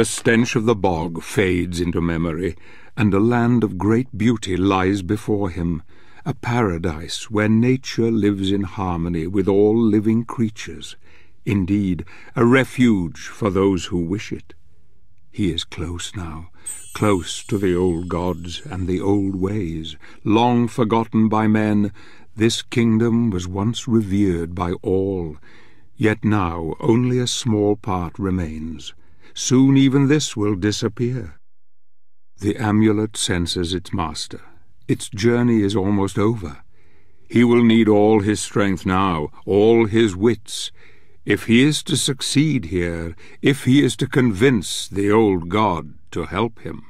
The stench of the bog fades into memory, and a land of great beauty lies before him, a paradise where nature lives in harmony with all living creatures, indeed, a refuge for those who wish it. He is close now, close to the old gods and the old ways, long forgotten by men. This kingdom was once revered by all, yet now only a small part remains. Soon even this will disappear. The amulet senses its master. Its journey is almost over. He will need all his strength now, all his wits, if he is to succeed here, if he is to convince the old god to help him.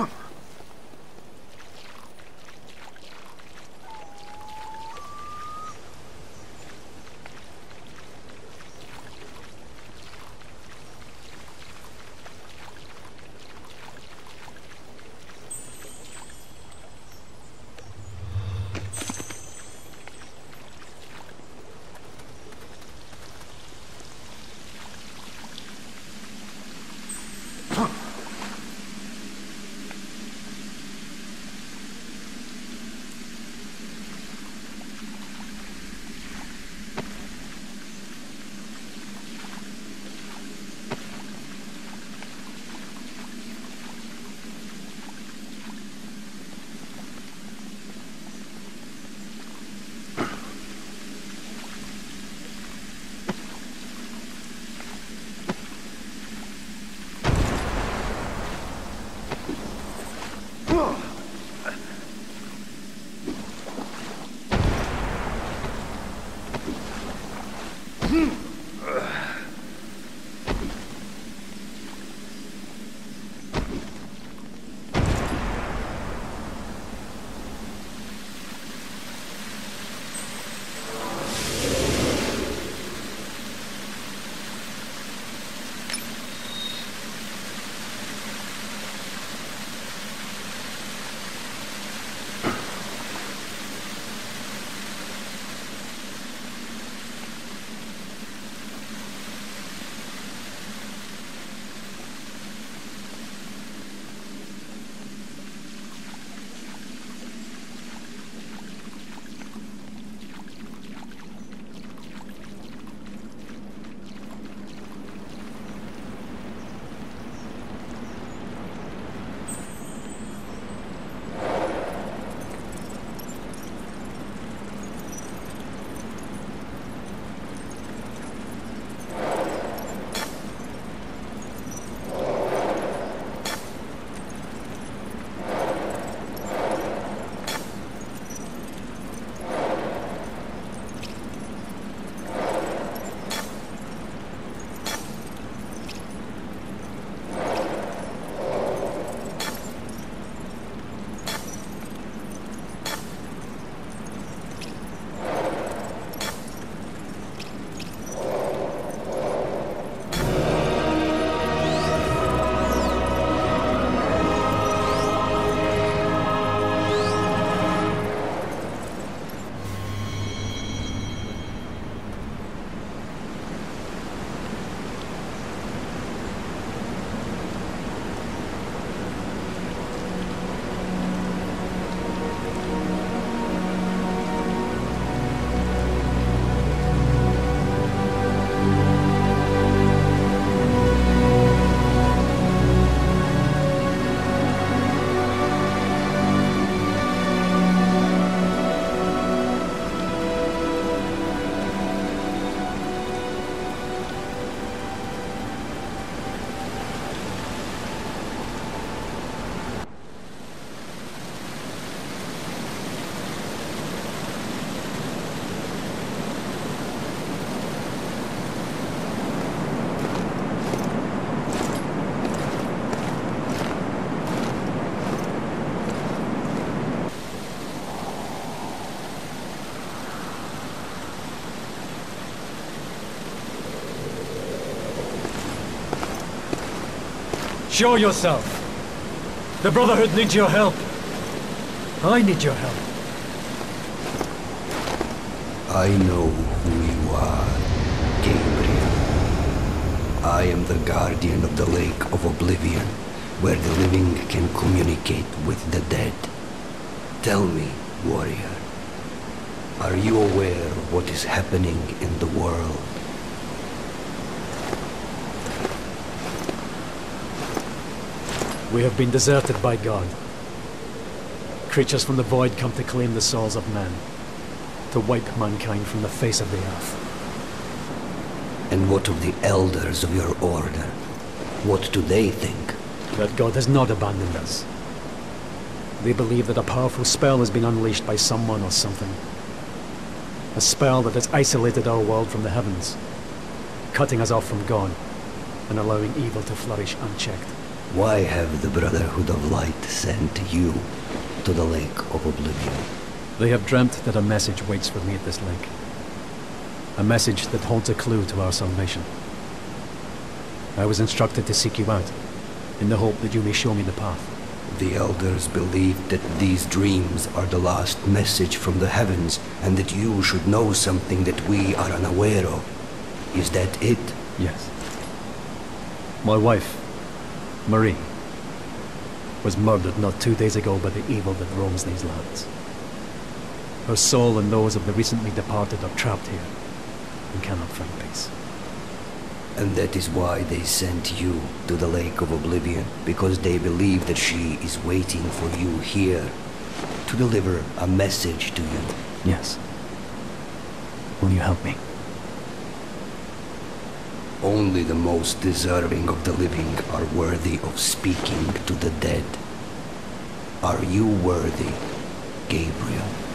Huh. Show yourself. The Brotherhood needs your help. I need your help. I know who you are, Gabriel. I am the guardian of the Lake of Oblivion, where the living can communicate with the dead. Tell me, warrior, are you aware of what is happening in the world? We have been deserted by God. Creatures from the void come to claim the souls of men, to wipe mankind from the face of the earth. And what of the elders of your order? What do they think? That God has not abandoned us. They believe that a powerful spell has been unleashed by someone or something. A spell that has isolated our world from the heavens, cutting us off from God, and allowing evil to flourish unchecked. Why have the Brotherhood of Light sent you to the Lake of Oblivion? They have dreamt that a message waits for me at this lake. A message that holds a clue to our salvation. I was instructed to seek you out, in the hope that you may show me the path. The elders believe that these dreams are the last message from the heavens, and that you should know something that we are unaware of. Is that it? Yes. My wife, Marie, was murdered not two days ago by the evil that roams these lands. Her soul and those of the recently departed are trapped here and cannot find peace. And that is why they sent you to the Lake of Oblivion, because they believe that she is waiting for you here to deliver a message to you. Yes. Will you help me? Only the most deserving of the living are worthy of speaking to the dead. Are you worthy, Gabriel?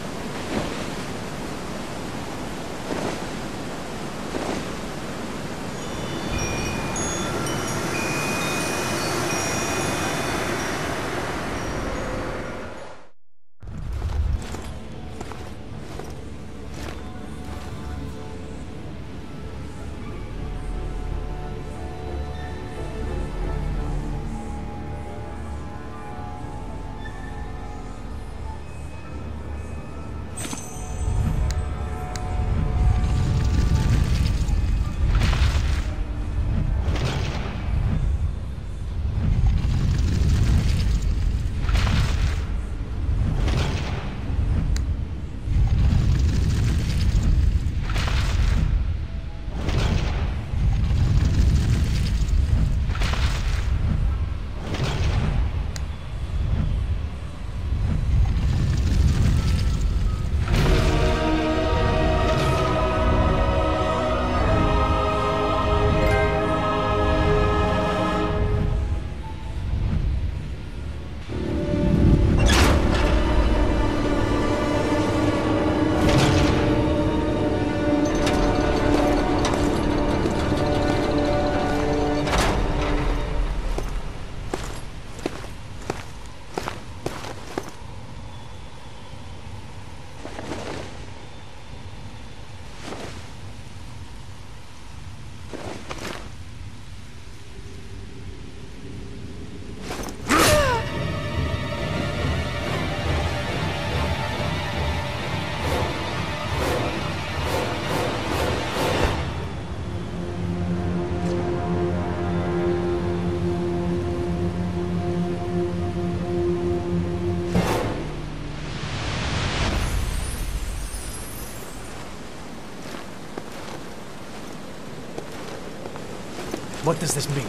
What does this mean?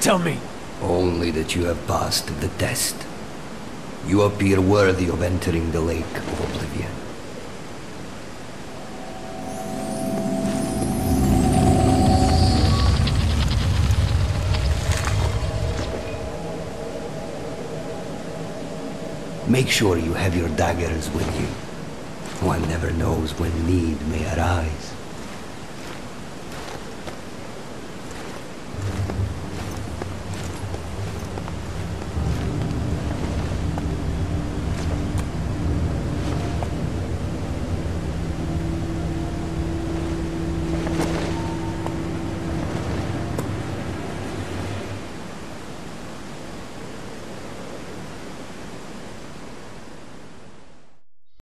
Tell me. Only that you have passed the test. You appear worthy of entering the Lake of Oblivion. Make sure you have your daggers with you. One never knows when need may arise.